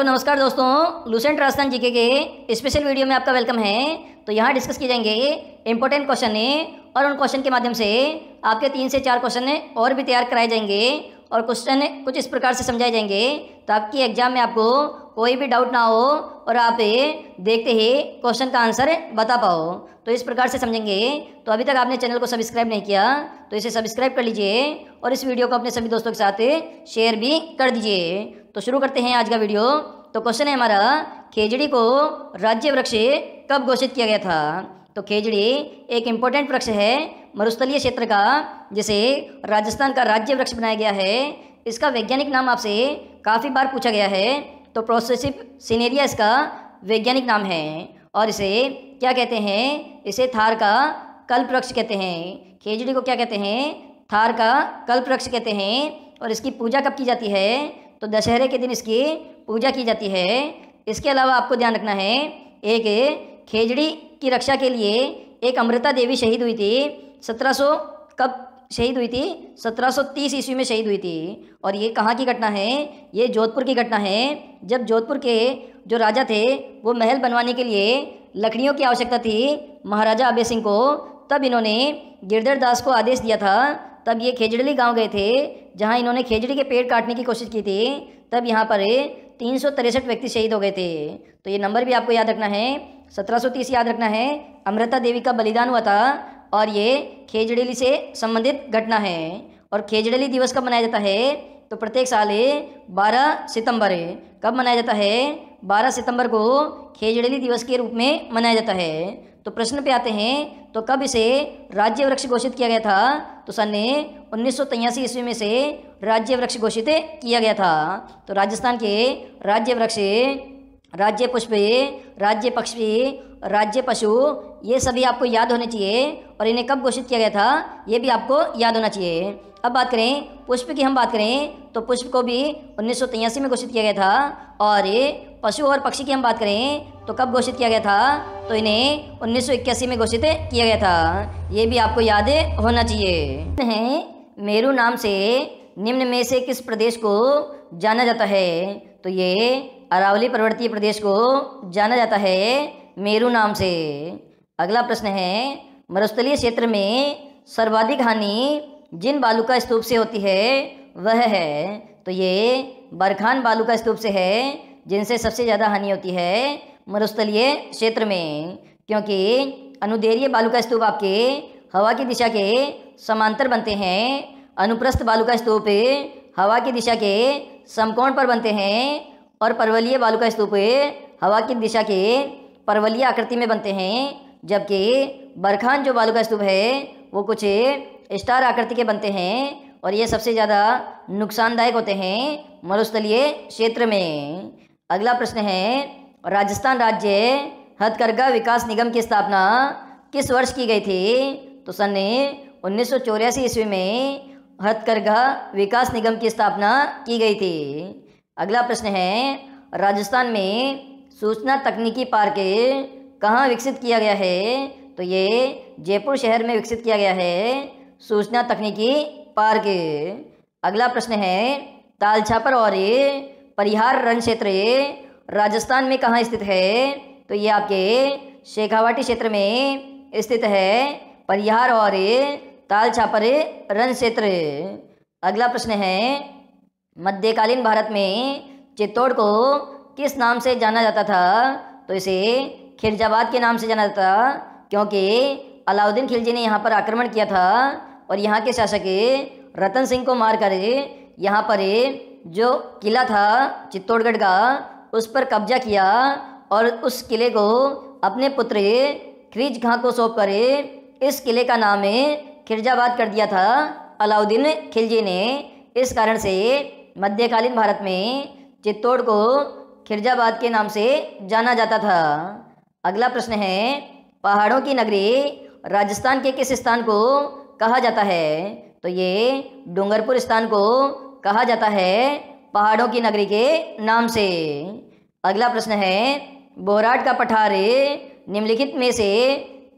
तो नमस्कार दोस्तों लूसेंट राजस्थान जीके के स्पेशल वीडियो में आपका वेलकम है। तो यहाँ डिस्कस किए जाएँगे इंपॉर्टेंट क्वेश्चन और उन क्वेश्चन के माध्यम से आपके तीन से चार क्वेश्चन और भी तैयार कराए जाएँगे और क्वेश्चन कुछ इस प्रकार से समझाए जाएँगे ताकि एग्ज़ाम में आपको कोई भी डाउट ना हो और आप देखते ही क्वेश्चन का आंसर बता पाओ। तो इस प्रकार से समझेंगे। तो अभी तक आपने चैनल को सब्सक्राइब नहीं किया तो इसे सब्सक्राइब कर लीजिए और इस वीडियो को अपने सभी दोस्तों के साथ शेयर भी कर दीजिए। तो शुरू करते हैं आज का वीडियो। तो क्वेश्चन है हमारा, खेजड़ी को राज्य वृक्ष कब घोषित किया गया था? तो खेजड़ी एक इम्पोर्टेंट वृक्ष है मरुस्थलीय क्षेत्र का, जिसे राजस्थान का राज्य वृक्ष बनाया गया है। इसका वैज्ञानिक नाम आपसे काफ़ी बार पूछा गया है। तो प्रोसेसिव सीनेरिया इसका वैज्ञानिक नाम है। और इसे क्या कहते हैं? इसे थार का कल्प वृक्ष कहते हैं। खेजड़ी को क्या कहते हैं? थार का कल्प वृक्ष कहते हैं। और इसकी पूजा कब की जाती है? तो दशहरे के दिन इसकी पूजा की जाती है। इसके अलावा आपको ध्यान रखना है, एक खेजड़ी की रक्षा के लिए एक अमृता देवी शहीद हुई थी 1700 कब शहीद हुई थी? 1730 ईस्वी में शहीद हुई थी। और ये कहाँ की घटना है? ये जोधपुर की घटना है, जब जोधपुर के जो राजा थे, वो महल बनवाने के लिए लकड़ियों की आवश्यकता थी महाराजा अभय सिंह को, तब इन्होंने गिरधर दास को आदेश दिया था तब ये खेजड़ली गाँव गए थे, जहाँ इन्होंने खेजड़ी के पेड़ काटने की कोशिश की थी, तब यहाँ पर तीन सौ तिरसठ व्यक्ति शहीद हो गए थे। तो ये नंबर भी आपको याद रखना है, सत्रह सौ तीस याद रखना है, अमृता देवी का बलिदान हुआ था, और ये खेजड़ेली से संबंधित घटना है, और खेजड़ेली दिवस कब मनाया जाता है तो प्रत्येक साल बारह सितंबर, कब मनाया जाता है, बारह सितंबर को खेजड़ेली दिवस के रूप में मनाया जाता है। तो प्रश्न पे आते हैं तो कब इसे राज्य वृक्ष घोषित किया गया था? तो सन उन्नीस सौ ईस्वी में से राज्य वृक्ष घोषित किया गया था। तो राजस्थान के राज्य वृक्ष राज्य पुष्प, राज्य पक्षी, राज्य पशु, ये सभी आपको याद होने चाहिए। और इन्हें कब घोषित किया गया था, ये भी आपको याद होना चाहिए। अब बात करें, पुष्प की हम बात करें तो पुष्प को भी उन्नीस में घोषित किया गया था। और पशु और पक्षी की हम बात करें तो कब घोषित किया गया था तो इन्हें उन्नीस सौ इक्यासी में घोषित किया गया था। ये भी आपको याद होना चाहिए। मेरू नाम से निम्न में से किस प्रदेश को जाना जाता है? तो ये अरावली पर्वतीय प्रदेश को जाना जाता है मेरू नाम से। अगला प्रश्न है, मरुस्थलीय क्षेत्र में सर्वाधिक हानि जिन बालू का स्तूप से होती है, वह है। तो ये बरखान बालू का स्तूप से है, जिनसे सबसे ज़्यादा हानि होती है मरुस्थलीय क्षेत्र में, क्योंकि अनुदेरीय बालू का स्तूप आपके हवा की दिशा के समांतर बनते हैं। अनुप्रस्थ बालू का स्तूप हवा की दिशा के समकोण पर बनते हैं। और परवलीय बालू का स्तूप हवा की दिशा के परवलीय आकृति में बनते हैं, जबकि बरखान जो बालू का स्तूप है, वो कुछ स्टार आकृति के बनते हैं और ये सबसे ज़्यादा नुकसानदायक होते हैं मरुस्थलीय क्षेत्र में। अगला प्रश्न है, राजस्थान राज्य हथकरघा विकास निगम की स्थापना किस वर्ष की गई थी? तो सन उन्नीस सौ चौरासी ईस्वी में हथकरघा विकास निगम की स्थापना की गई थी। अगला प्रश्न है, राजस्थान में सूचना तकनीकी पार्क कहाँ विकसित किया गया है? तो ये जयपुर शहर में विकसित किया गया है, सूचना तकनीकी पार्क। अगला प्रश्न है, तालछापर और परिहार रण क्षेत्र राजस्थान में कहाँ स्थित है? तो ये आपके शेखावाटी क्षेत्र में स्थित है, परिहार और ताल छापर रण क्षेत्र। अगला प्रश्न है मध्यकालीन भारत में चित्तौड़ को किस नाम से जाना जाता था? तो इसे खिरजाबाद के नाम से जाना जाता था, क्योंकि अलाउद्दीन खिलजी ने यहाँ पर आक्रमण किया था और यहाँ के शासक रतन सिंह को मारकर यहाँ पर जो किला था चित्तौड़गढ़ का, उस पर कब्जा किया और उस किले को अपने पुत्र क्रीज खां को सौंप कर इस किले का नाम खिरजाबाद कर दिया था। अलाउद्दीन खिलजी ने इस कारण से मध्यकालीन भारत में चित्तौड़ को खिरजाबाद के नाम से जाना जाता था। अगला प्रश्न है, पहाड़ों की नगरी राजस्थान के किस स्थान को कहा जाता है? तो ये डूंगरपुर स्थान को कहा जाता है पहाड़ों की नगरी के नाम से। अगला प्रश्न है बोराट का पठार निम्नलिखित में से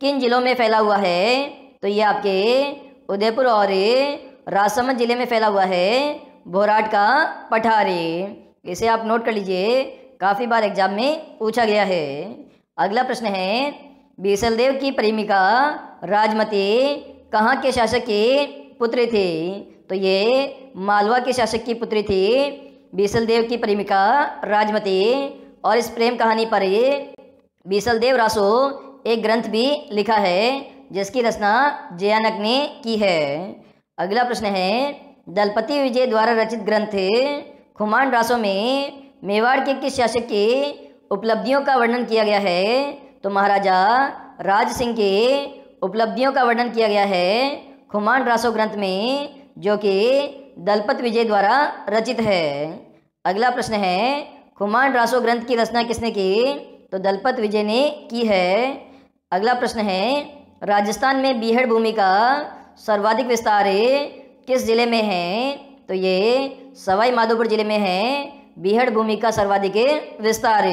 किन जिलों में फैला हुआ है? तो ये आपके उदयपुर और राजसमंद ज़िले में फैला हुआ है। बोराट का पठारी। इसे आप नोट कर लीजिए। काफ़ी बार एग्ज़ाम में पूछा गया है। अगला प्रश्न है, बीसलदेव की प्रेमिका राजमती कहाँ के शासक की पुत्री थी? तो ये मालवा के शासक की पुत्री थी बीसलदेव की प्रेमिका राजमती। और इस प्रेम कहानी पर बीसलदेव रासो एक ग्रंथ भी लिखा है, जिसकी रचना जयानक ने की है। अगला प्रश्न है दलपति विजय द्वारा रचित ग्रंथ, खुमान रासों में मेवाड़ के किस शासक की उपलब्धियों का वर्णन किया गया है? तो महाराजा राज सिंह के उपलब्धियों का वर्णन किया गया है खुमान रासो ग्रंथ में, जो कि दलपत विजय द्वारा रचित है। अगला प्रश्न है, खुमान रासो ग्रंथ की रचना किसने की? तो दलपत विजय ने की है। अगला प्रश्न है, राजस्थान में बीहड़ भूमि का सर्वाधिक विस्तार किस ज़िले में है? तो ये सवाई माधोपुर ज़िले में है। बिहड़ भूमि का सर्वाधिक विस्तार।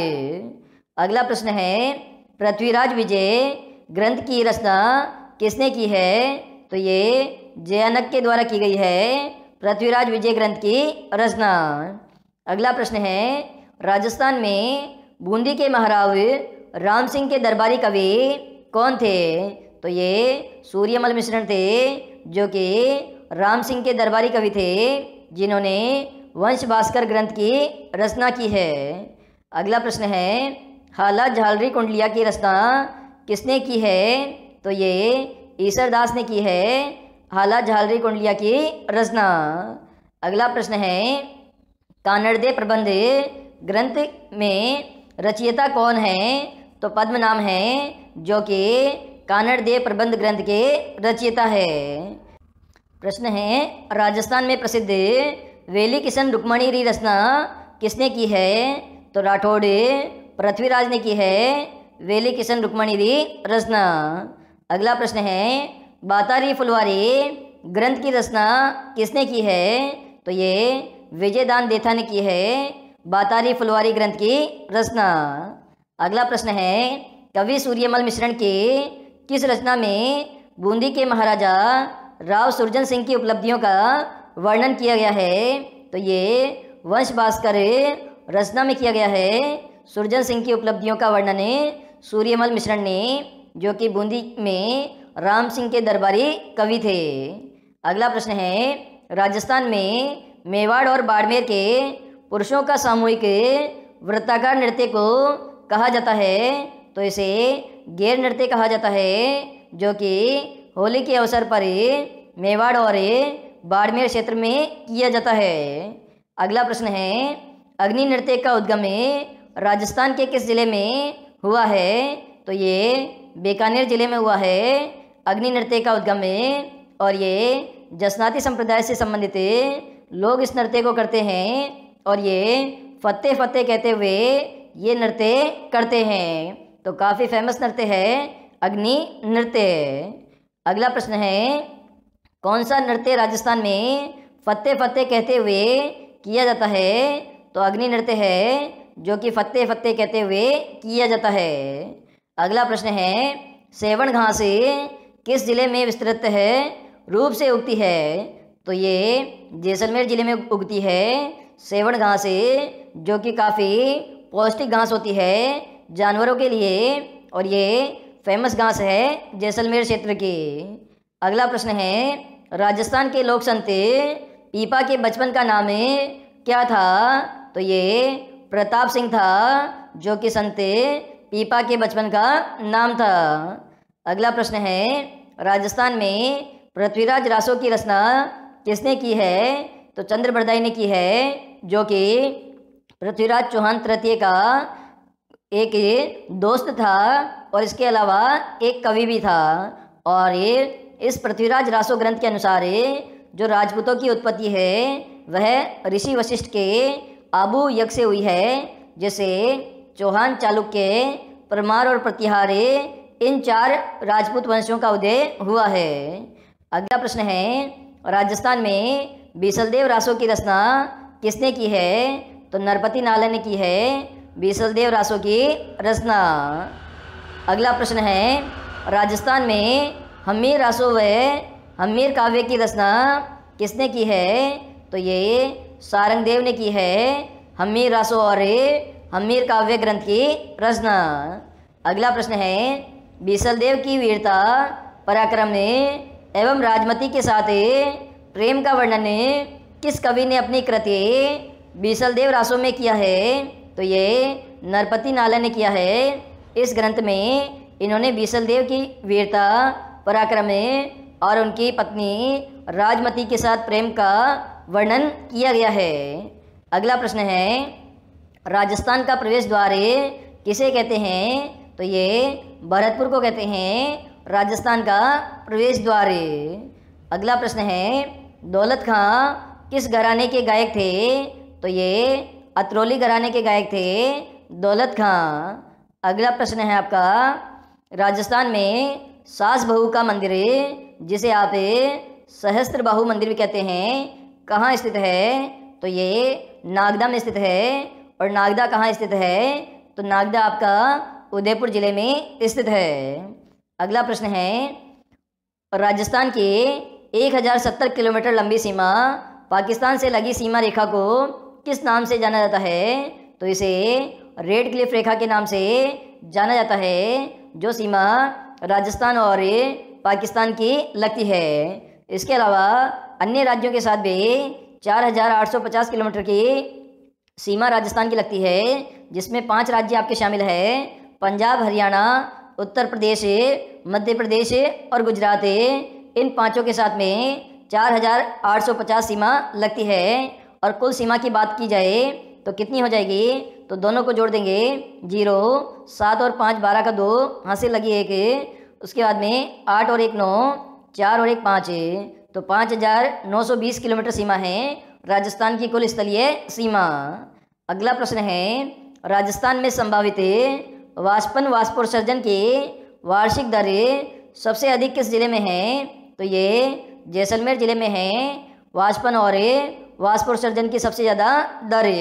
अगला प्रश्न है, पृथ्वीराज विजय ग्रंथ की रचना किसने की है? तो ये जयानक के द्वारा की गई है, पृथ्वीराज विजय ग्रंथ की रचना। अगला प्रश्न है, राजस्थान में बूंदी के महाराव राम सिंह के दरबारी कवि कौन थे? तो ये सूर्यमल मिश्रण थे, जो कि राम सिंह के दरबारी कवि थे, जिन्होंने वंश भास्कर ग्रंथ की रचना की है। अगला प्रश्न है हाला झालरी कुंडलिया की रचना किसने की है? तो ये ईसरदास ने की है हाला झालरी कुंडलिया की रचना। अगला प्रश्न है, कानड़दे प्रबंध ग्रंथ में रचयिता कौन है? तो पद्म नाम है, जो कि कानड़देव प्रबंध ग्रंथ के रचयिता है। प्रश्न है, राजस्थान में प्रसिद्ध वेली किशन रुक्मणी री रचना किसने की है? तो राठौड़, पृथ्वीराज ने की है वेली किशन रुक्मणी री रचना। अगला प्रश्न है, बातारी फुलवारी ग्रंथ की रचना किसने की है? तो ये विजयदान देथा ने की है बातारी फुलवारी ग्रंथ की रचना। अगला प्रश्न है, कवि सूर्यमल मिश्रण के किस रचना में बूंदी के महाराजा राव सुरजन सिंह की उपलब्धियों का वर्णन किया गया है। तो ये वंश भास्कर रचना में किया गया है। सुरजन सिंह की उपलब्धियों का वर्णन सूर्यमल मिश्रण ने, जो कि बूंदी में राम सिंह के दरबारी कवि थे। अगला प्रश्न है, राजस्थान में मेवाड़ और बाड़मेर के पुरुषों का सामूहिक वृत्ताकार नृत्य को कहा जाता है। तो इसे गैर नृत्य कहा जाता है, जो कि होली के अवसर पर मेवाड़ और बाड़मेर क्षेत्र में किया जाता है। अगला प्रश्न है, अग्नि नृत्य का उद्गम राजस्थान के किस ज़िले में हुआ है? तो ये बीकानेर ज़िले में हुआ है। अग्नि नृत्य का उद्गम और ये जसनाती संप्रदाय से संबंधित लोग इस नृत्य को करते हैं और ये फतेह फतेह कहते हुए ये नृत्य करते हैं। तो काफ़ी फ़ेमस नृत्य है अग्नि नृत्य अगला प्रश्न है, कौन सा नृत्य राजस्थान में फतेह फतेह कहते हुए किया जाता है? तो अग्नि नृत्य है, जो कि फतेह फतेह कहते हुए किया जाता है। अगला प्रश्न है सेवन घास किस ज़िले में विस्तृत है? रूप से उगती है। तो ये जैसलमेर ज़िले में उगती है। सेवन घास, जो कि काफ़ी पौष्टिक घास होती है जानवरों के लिए, और ये फ़ेमस घास है जैसलमेर क्षेत्र की। अगला प्रश्न है, राजस्थान के लोक संत पीपा के बचपन का नाम क्या था? तो ये प्रताप सिंह था, जो कि संत पीपा के बचपन का नाम था। अगला प्रश्न है, राजस्थान में पृथ्वीराज रासो की रचना किसने की है? तो चंद्र बरदाई ने की है, जो कि पृथ्वीराज चौहान तृतीय का एक दोस्त था और इसके अलावा एक कवि भी था और ये इस पृथ्वीराज रासो ग्रंथ के अनुसार जो राजपूतों की उत्पत्ति है, वह ऋषि वशिष्ठ के आबू यज्ञ से हुई है, जिसे चौहान चालुक्य परमार और प्रतिहार इन चार राजपूत वंशों का उदय हुआ है। अगला प्रश्न है, राजस्थान में बीसलदेव रासो की रचना किसने की है? तो नरपति नाले ने की है बीसलदेव रासो की रचना। अगला प्रश्न है, राजस्थान में हमीर रासो व हमीर काव्य की रचना किसने की है? तो ये सारंगदेव ने की है, हमीर रासो और हमीर काव्य ग्रंथ की रचना। अगला प्रश्न है बीसल देव की वीरता, पराक्रम ने एवं राजमती के साथ प्रेम का वर्णन किस कवि ने अपनी कृति बीसल देव रासों में किया है? तो ये नरपति नाला ने किया है। इस ग्रंथ में इन्होंने बीसल देव की वीरता, पराक्रम और उनकी पत्नी राजमती के साथ प्रेम का वर्णन किया गया है। अगला प्रश्न है, राजस्थान का प्रवेश द्वार किसे कहते हैं? तो ये भरतपुर को कहते हैं, राजस्थान का प्रवेश द्वार। अगला प्रश्न है, दौलत खां किस घराने के गायक थे? तो ये अतरौली घराने के गायक थे दौलत खां। अगला प्रश्न है आपका, राजस्थान में सास बहू का मंदिर, जिसे आप सहस्त्र बाहु मंदिर भी कहते हैं, कहाँ स्थित है? तो ये नागदा में स्थित है, और नागदा कहाँ स्थित है? तो नागदा आपका उदयपुर ज़िले में स्थित है। अगला प्रश्न है, राजस्थान के एक हज़ार सत्तर किलोमीटर लंबी सीमा, पाकिस्तान से लगी सीमा रेखा को किस नाम से जाना जाता है? तो इसे रेड क्लिफ रेखा के नाम से जाना जाता है, जो सीमा राजस्थान और पाकिस्तान की लगती है। इसके अलावा अन्य राज्यों के साथ भी चार हज़ार आठ सौ पचास किलोमीटर की सीमा राजस्थान की लगती है, जिसमें पाँच राज्य आपके शामिल है। पंजाब, हरियाणा, उत्तर प्रदेश, मध्य प्रदेश और गुजरात। इन पाँचों के साथ में चार हज़ार आठ सौ पचास सीमा लगती है। और कुल सीमा की बात की जाए तो कितनी हो जाएगी? तो दोनों को जोड़ देंगे। ज़ीरो, सात और पाँच, बारह का दो हासिल लगी एक। उसके बाद में आठ और एक, नौ, चार और एक, पाँच। तो पाँच हज़ार नौ सौ बीस किलोमीटर सीमा है। राजस्थान की कुल स्थलीय सीमा। अगला प्रश्न है, राजस्थान में संभावित वाष्पन वाष्पोत्सर्जन की वार्षिक दर सबसे अधिक किस ज़िले में है? तो ये जैसलमेर ज़िले में है। वाष्पन और वाष्पोत्सर्जन की सबसे ज़्यादा दर।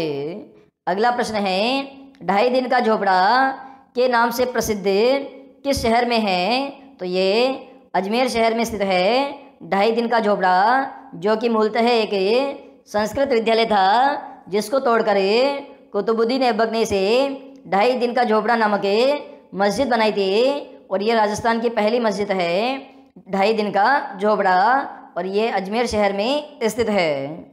अगला प्रश्न है, ढाई दिन का झोपड़ा के नाम से प्रसिद्ध किस शहर में है? तो ये अजमेर शहर में स्थित है। ढाई दिन का झोपड़ा, जो कि मूलतः एक संस्कृत विद्यालय था, जिसको तोड़कर कुतुबुद्दीन ऐबक ने से ढाई दिन का झोपड़ा नामक मस्जिद बनाई थी और ये राजस्थान की पहली मस्जिद है, ढाई दिन का झोपड़ा और ये अजमेर शहर में स्थित है।